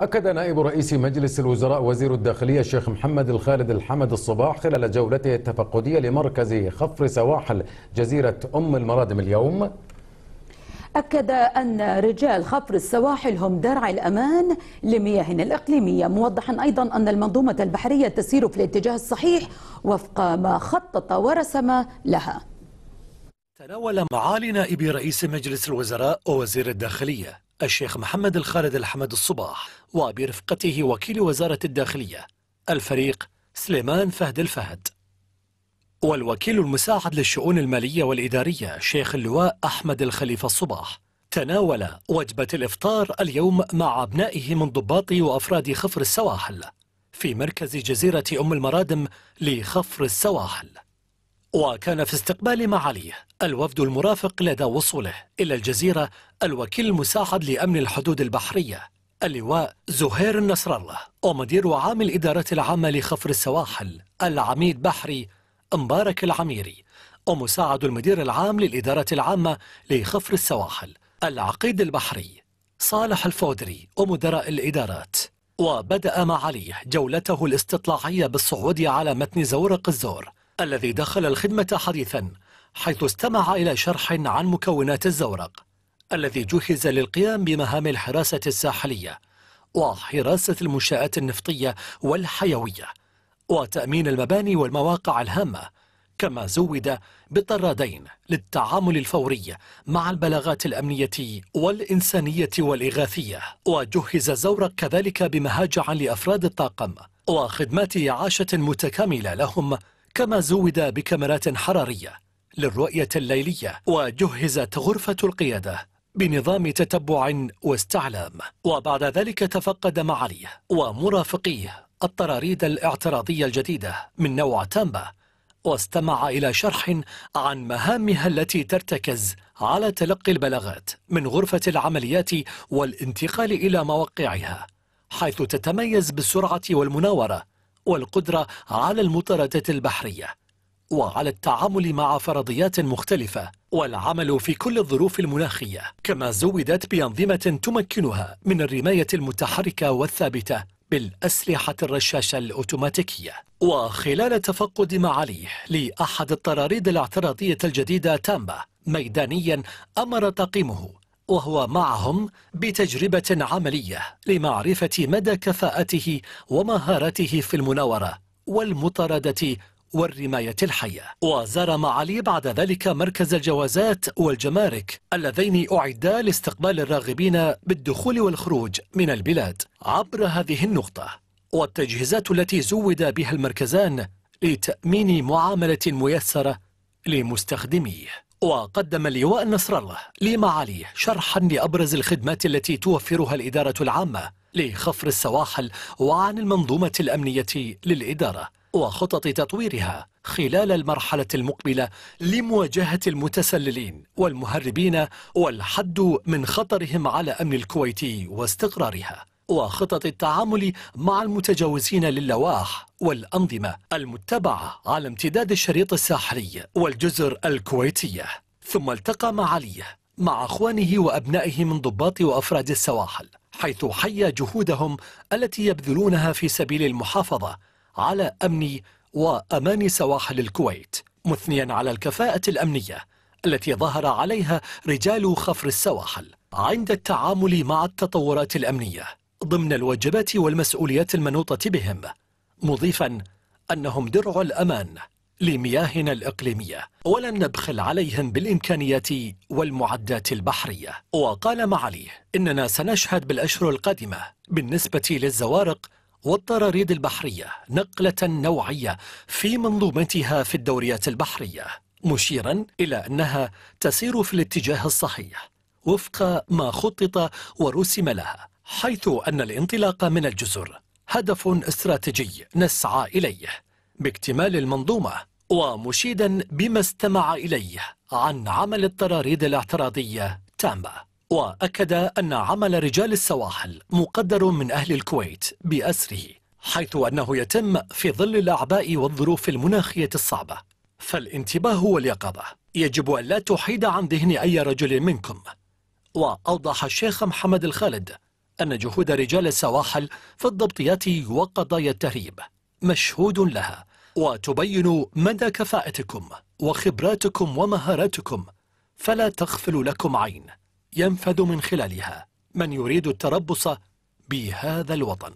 أكد نائب رئيس مجلس الوزراء وزير الداخلية الشيخ محمد الخالد الحمد الصباح خلال جولته التفقدية لمركز خفر سواحل جزيرة أم المرادم اليوم. أكد أن رجال خفر السواحل هم درع الأمان لمياهنا الإقليمية موضحا أيضا أن المنظومة البحرية تسير في الاتجاه الصحيح وفق ما خطط ورسم لها. تناول معالي نائب رئيس مجلس الوزراء ووزير الداخلية. الشيخ محمد الخالد الحمد الصباح وبرفقته وكيل وزارة الداخلية الفريق سليمان فهد الفهد. والوكيل المساعد للشؤون المالية والإدارية شيخ اللواء أحمد الخليفة الصباح تناول وجبة الإفطار اليوم مع أبنائه من ضباط وأفراد خفر السواحل في مركز جزيرة أم المرادم لخفر السواحل. وكان في استقبال معاليه الوفد المرافق لدى وصوله إلى الجزيرة الوكيل المساعد لأمن الحدود البحرية اللواء زهير النصر الله ومدير عام الإدارة العامة لخفر السواحل العميد بحري مبارك العميري ومساعد المدير العام للإدارة العامة لخفر السواحل العقيد البحري صالح الفودري ومدراء الإدارات. وبدأ معاليه جولته الاستطلاعية بالصعود على متن زورق الزور الذي دخل الخدمة حديثا حيث استمع إلى شرح عن مكونات الزورق الذي جهز للقيام بمهام الحراسة الساحلية وحراسة المنشآت النفطية والحيوية وتأمين المباني والمواقع الهامة كما زود بطرادين للتعامل الفوري مع البلاغات الأمنية والإنسانية والإغاثية. وجهز زورق كذلك بمهاجع لأفراد الطاقم وخدمات إعاشة متكاملة لهم كما زود بكاميرات حرارية للرؤية الليلية وجهزت غرفة القيادة بنظام تتبع واستعلام. وبعد ذلك تفقد معاليه ومرافقيه الطراريد الاعتراضية الجديدة من نوع تامبا واستمع إلى شرح عن مهامها التي ترتكز على تلقي البلاغات من غرفة العمليات والانتقال إلى مواقعها حيث تتميز بالسرعة والمناورة والقدرة على المطاردة البحرية وعلى التعامل مع فرضيات مختلفة والعمل في كل الظروف المناخية كما زودت بأنظمة تمكنها من الرماية المتحركة والثابتة بالأسلحة الرشاشة الأوتوماتيكية. وخلال تفقد معاليه لأحد الطراريد الاعتراضية الجديدة تامبا ميدانيا أمر تقييمه وهو معهم بتجربة عملية لمعرفة مدى كفاءته ومهارته في المناورة والمطاردة والرماية الحية. وزار معالي بعد ذلك مركز الجوازات والجمارك اللذين أعدا لاستقبال الراغبين بالدخول والخروج من البلاد عبر هذه النقطة. والتجهيزات التي زود بها المركزان لتأمين معاملة ميسرة لمستخدميه. وقدم اللواء نصر الله لمعاليه شرحا لأبرز الخدمات التي توفرها الإدارة العامة لخفر السواحل وعن المنظومة الأمنية للإدارة وخطط تطويرها خلال المرحلة المقبلة لمواجهة المتسللين والمهربين والحد من خطرهم على أمن الكويت واستقرارها. وخطط التعامل مع المتجاوزين للواح والأنظمة المتبعة على امتداد الشريط الساحلي والجزر الكويتية. ثم التقى معاليه مع أخوانه وأبنائه من ضباط وأفراد السواحل حيث حيا جهودهم التي يبذلونها في سبيل المحافظة على أمن وأمان سواحل الكويت مثنيا على الكفاءة الأمنية التي ظهر عليها رجال خفر السواحل عند التعامل مع التطورات الأمنية. ضمن الواجبات والمسؤوليات المنوطة بهم مضيفا أنهم درع الأمان لمياهنا الإقليمية ولن نبخل عليهم بالإمكانيات والمعدات البحرية. وقال معاليه إننا سنشهد بالأشهر القادمة بالنسبة للزوارق والطراريد البحرية نقلة نوعية في منظومتها في الدوريات البحرية مشيرا إلى أنها تسير في الاتجاه الصحيح وفق ما خطط ورسم لها. حيث أن الانطلاق من الجزر هدف استراتيجي نسعى إليه باكتمال المنظومة ومشيدا بما استمع إليه عن عمل الطراريد الاعتراضية تامبا وأكد أن عمل رجال السواحل مقدر من أهل الكويت بأسره حيث أنه يتم في ظل الأعباء والظروف المناخية الصعبة. فالانتباه واليقظة يجب أن لا تحيد عن ذهن أي رجل منكم. وأوضح الشيخ محمد الخالد أن جهود رجال السواحل في الضبطيات وقضايا التهريب مشهود لها. وتبين مدى كفاءتكم وخبراتكم ومهاراتكم. فلا تغفل لكم عين ينفذ من خلالها من يريد التربص بهذا الوطن.